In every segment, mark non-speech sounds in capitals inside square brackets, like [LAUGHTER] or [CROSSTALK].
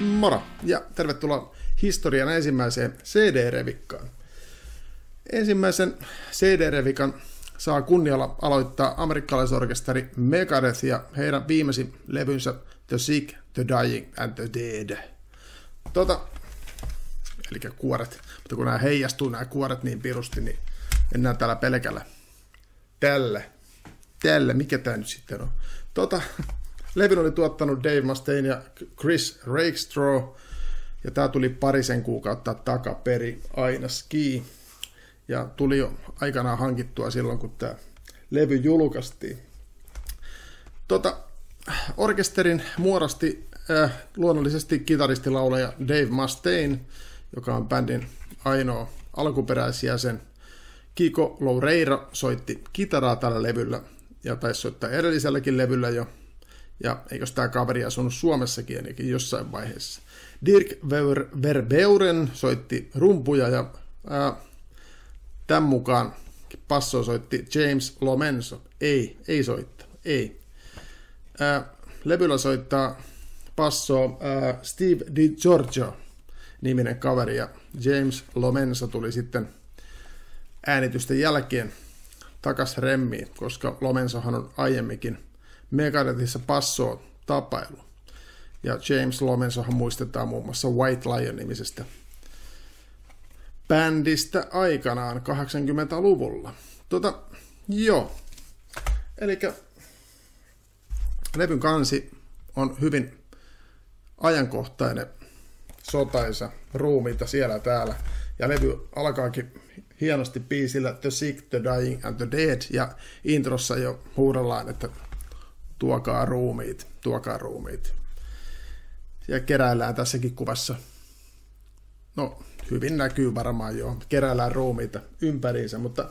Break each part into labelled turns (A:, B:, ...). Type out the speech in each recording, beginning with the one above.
A: Moro ja tervetuloa historian ensimmäiseen CD-revikkaan. Ensimmäisen CD-revikan saa kunnialla aloittaa amerikkalaisorkesteri Megadeth ja heidän viimeisin levynsä The Sick, The Dying and The Dead. Tota, eli kuoret, mutta kun nämä heijastuu nämä kuoret niin pirusti, niin mennään täällä pelkällä. Tällä. Tällä, mikä tämä nyt sitten on? Tota, levyn oli tuottanut Dave Mustaine ja Chris Rakestraw, ja tämä tuli parisen kuukautta takaperi aina ski. Ja tuli jo aikanaan hankittua silloin, kun tämä levy julkaistiin. Tota, orkesterin muodosti äh, luonnollisesti kitaristilaulaja Dave Mustaine, joka on bändin ainoa alkuperäisjäsen. Kiko Loureiro soitti kitaraa tällä levyllä ja taisi soittaa edelliselläkin levyllä jo. Ja eikö tämä kaveri asunut Suomessakin ainakin jossain vaiheessa. Dirk Verbeuren soitti rumpuja ja ää, tämän mukaan passo soitti James Lomenso. Ei, ei soittaa, ei. Ää, levyllä soittaa passo ää, Steve Di Giorgio niminen kaveri ja James Lomenso tuli sitten äänitysten jälkeen takas remmiin, koska Lomensohan on aiemminkin Megadethissa passoa tapailu. Ja James Lomensohan muistetaan muun muassa White Lion-nimisestä bändistä aikanaan 80-luvulla. Tota, joo. Eli levyn kansi on hyvin ajankohtainen sotaisa ruumiita siellä täällä. Ja levy alkaakin hienosti biisillä The Sick, The Dying and The Dead. Ja introssa jo huudellaan, että tuokaa ruumiit, tuokaa ruumiit. Ja keräillään tässäkin kuvassa. No, hyvin näkyy varmaan jo. Keräillään ruumiita ympäriinsä, mutta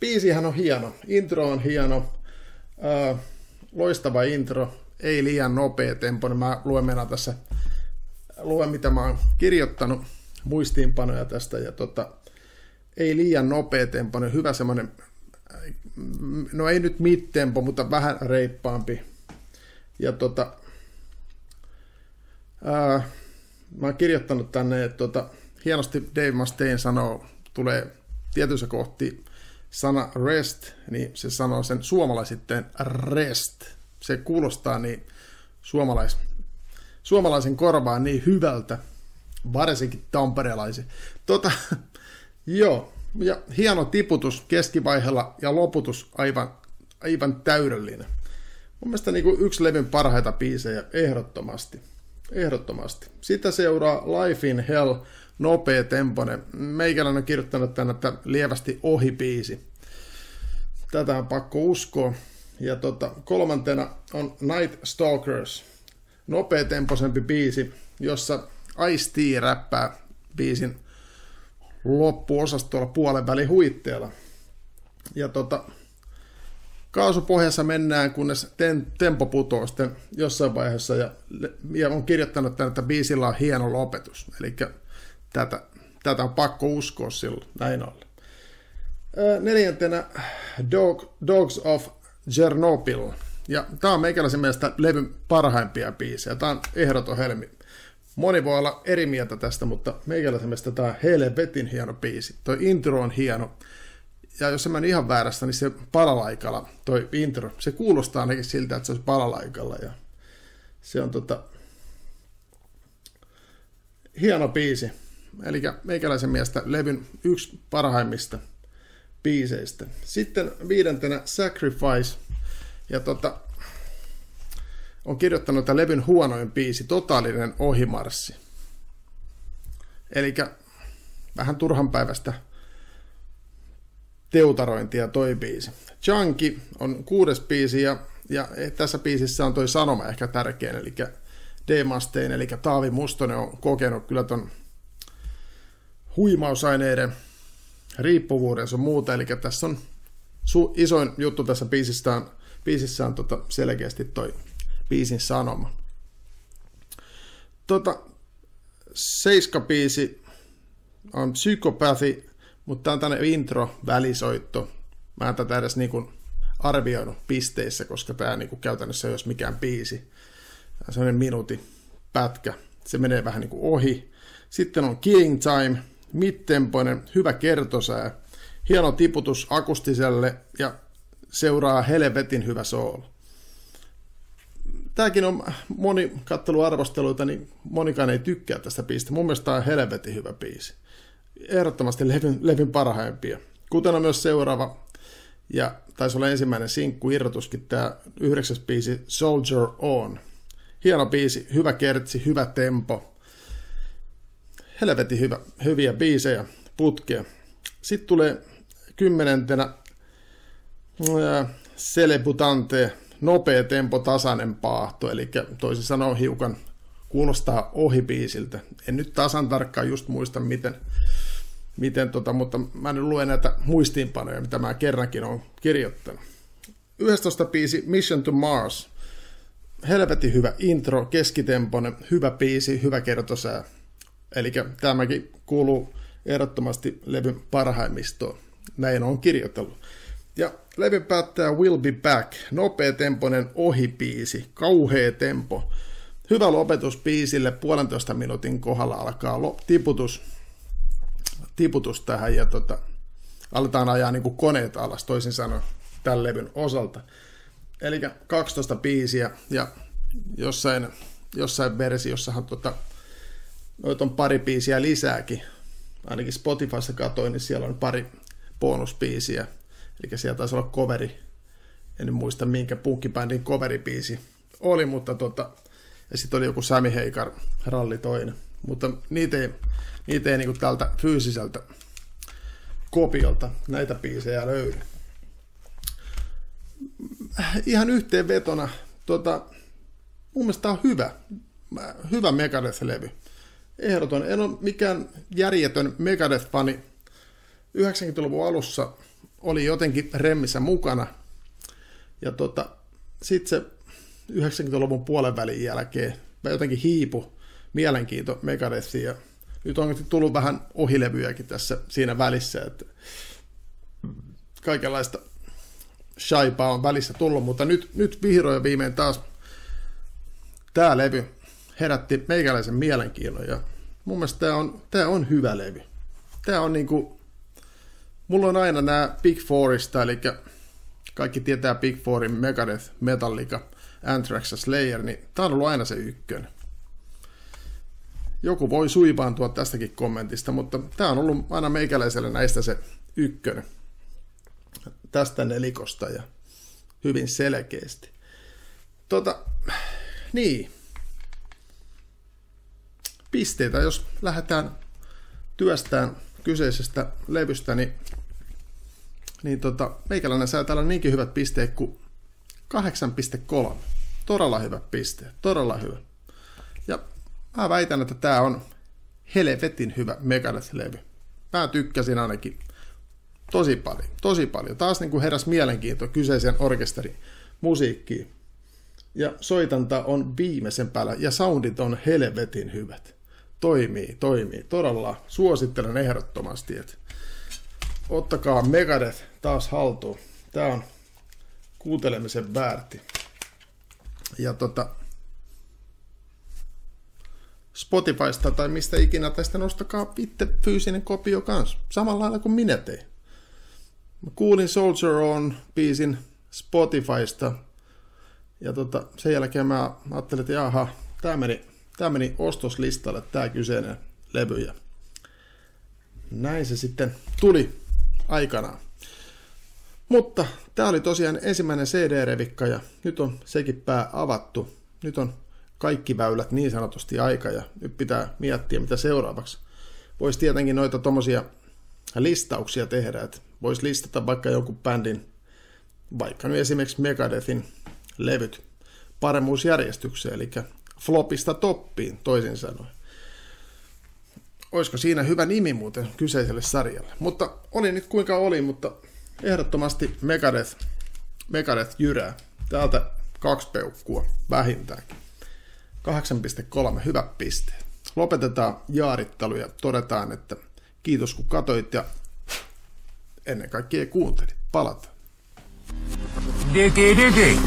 A: biisihän on hieno. Intro on hieno. Äh, loistava intro. Ei liian nopea tempo. Mä luen tässä, luen mitä mä oon kirjoittanut muistiinpanoja tästä. Ja tota, ei liian nopea tempo, hyvä semmoinen, no ei nyt mid-tempo, mutta vähän reippaampi. Ja tota, ää, mä oon kirjoittanut tänne, että tota, hienosti Dave Mustaine sanoo, tulee tietyissä kohti sana rest, niin se sanoo sen suomalaisitteen rest. Se kuulostaa niin suomalais, suomalaisen korvaan niin hyvältä, varsinkin tamperelaisen. Tota, [LAUGHS] joo, ja hieno tiputus keskivaiheella ja loputus aivan, aivan täydellinen. Mun mielestä niin kuin yksi levyn parhaita biisejä ehdottomasti. Ehdottomasti. Sitä seuraa Life in Hell, nopea temponen. Meikäläinen on kirjoittanut tänne, että lievästi ohi biisi. Tätä on pakko uskoa. Ja tota, kolmantena on Night Stalkers, nopea temposempi biisi, jossa Ice-T räppää biisin loppuosastolla puolen välin huitteella. Ja tota, kaasupohjassa mennään, kunnes ten, tempo putoo sitten jossain vaiheessa, ja, ja on kirjoittanut tämän, että biisillä on hieno lopetus. Eli tätä, tätä on pakko uskoa silloin, näin ollen. Neljäntenä Dog, Dogs of Chernobyl. Ja tämä on meikäläisen mielestä levyn parhaimpia biisejä. Tämä on ehdoton helmi. Moni voi olla eri mieltä tästä, mutta meikäläisen mielestä tämä helvetin hieno biisi. Toi intro on hieno ja jos mä ihan väärässä, niin se palalaikalla, toi intro, se kuulostaa ainakin siltä, että se olisi palalaikalla. Ja se on tota, hieno biisi. Eli meikäläisen mielestä levyn yksi parhaimmista biiseistä. Sitten viidentenä Sacrifice. Ja tota, on kirjoittanut tämän levyn huonoin biisi, Totaalinen ohimarssi. Eli vähän turhan päivästä teutarointia toi biisi. Chunky on kuudes biisi ja, ja tässä biisissä on toi sanoma ehkä tärkein, eli D. Eli Taavi Mustonen on kokenut kyllä ton huimausaineiden riippuvuuden sun muuta, eli tässä on su- isoin juttu tässä biisissä on, biisissä on tota selkeästi toi biisin sanoma. Tota, seiska biisi on Psychopathy mutta tämä on tänne intro, välisoitto. Mä en tätä edes niin arvioinut pisteissä, koska tämä niin kuin käytännössä ei olisi mikään biisi. Tämä on sellainen minuutin pätkä, se menee vähän niin kuin ohi. Sitten on Killing Time, mittempoinen, hyvä kertosää, hieno tiputus akustiselle ja seuraa helvetin hyvä soolo. Tämäkin on moni kattelu arvosteluita, niin monikaan ei tykkää tästä biisistä. Mun mielestä tämä on helvetin hyvä biisi. Ehdottomasti levin, levin parhaimpia. Kuten on myös seuraava, ja taisi olla ensimmäinen sinkku irrotuskin, tämä yhdeksäs biisi Soldier On. Hieno biisi, hyvä kertsi, hyvä tempo. Helvetin hyvä, hyviä biisejä, putkea. Sitten tulee kymmenentenä Celebutante, nopea tempo, tasainen paahto, eli toisin sanoen hiukan kuulostaa ohibiisiltä. En nyt tasan tarkkaan just muista, miten, miten tota, mutta mä nyt luen näitä muistiinpanoja, mitä mä kerrankin olen kirjoittanut. 11 biisi Mission to Mars. Helvetin hyvä intro, keskitempoinen, hyvä biisi, hyvä kertosää. Eli tämäkin kuuluu ehdottomasti levyn parhaimmistoon. Näin on kirjoitellut. Ja levy päättää Will Be Back, nopea tempoinen ohipiisi, kauhea tempo. Hyvä lopetus biisille, puolentoista minuutin kohdalla alkaa tiputus, tiputus tähän ja tota, aletaan ajaa niin kuin koneet alas, toisin sanoen tämän levyn osalta. Eli 12 biisiä ja jossain, jossain versiossahan tota, noita on pari biisiä lisääkin. Ainakin Spotifyssa katoin, niin siellä on pari bonusbiisiä. Eli siellä taisi olla coveri. En muista minkä punkkibändin coveribiisi oli, mutta tota, ja sitten oli joku Sami Heikar ralli toinen. Mutta niitä ei, niitä ei niinku tältä fyysiseltä kopiolta näitä biisejä löydy. Ihan yhteenvetona, tota, mun mielestä tämä on hyvä, hyvä Megadeth-levy. Ehdoton. En ole mikään järjetön Megadeth-fani. 90-luvun alussa oli jotenkin remmissä mukana. Ja tota, sitten se 90-luvun puolen välin jälkeen jotenkin hiipu mielenkiinto Megadethiin ja nyt on tullut vähän ohilevyjäkin tässä siinä välissä, että kaikenlaista shaipaa on välissä tullut, mutta nyt, nyt vihdoin viimein taas tämä levy herätti meikäläisen mielenkiinnon ja mun mielestä tämä on, tämä on hyvä levy. Tämä on niinku, mulla on aina nämä Big Fourista, eli kaikki tietää Big Fourin Megadeth, Metallica – Anthrax ja Slayer, niin tämä on ollut aina se ykkönen. Joku voi suivaantua tästäkin kommentista, mutta tämä on ollut aina meikäläiselle näistä se ykkönen. Tästä nelikosta ja hyvin selkeästi. Tota, niin. Pisteitä, jos lähdetään työstään kyseisestä levystä, niin, niin tota, meikäläinen saa täällä niinkin hyvät pisteet kuin 8,3. Todella hyvä piste, todella hyvä. Ja mä väitän, että tämä on helvetin hyvä Megadeth-levy. Mä tykkäsin ainakin tosi paljon, tosi paljon. Taas niin kuin heräs mielenkiinto kyseisen orkesterin musiikkiin. Ja soitanta on viimeisen päällä ja soundit on helvetin hyvät. Toimii, toimii. Todella suosittelen ehdottomasti, että ottakaa Megadeth taas haltuun. Tämä on kuuntelemisen väärti. Ja tota, Spotifysta tai mistä ikinä tästä nostakaa itse fyysinen kopio kanssa. Samalla lailla kuin minä tein. Mä kuulin Soldier On biisin Spotifysta. Ja tota, sen jälkeen mä ajattelin, että jaha, tää meni, tää meni ostoslistalle tää kyseinen levy. Ja näin se sitten tuli aikanaan. Mutta tämä oli tosiaan ensimmäinen CD-revikka ja nyt on sekin pää avattu. Nyt on kaikki väylät niin sanotusti aika ja nyt pitää miettiä mitä seuraavaksi. Voisi tietenkin noita tommosia listauksia tehdä, että voisi listata vaikka joku bändin, vaikka nyt esimerkiksi Megadethin levyt paremmuusjärjestykseen, eli flopista toppiin toisin sanoen. Olisiko siinä hyvä nimi muuten kyseiselle sarjalle? Mutta oli nyt kuinka oli, mutta ehdottomasti Megadeth, Megadeth jyrää. Täältä kaksi peukkua vähintäänkin. 8,3 hyvä piste. Lopetetaan jaarittelu ja todetaan, että kiitos kun katoit ja ennen kaikkea kuuntelit. Palataan. Digi, digi.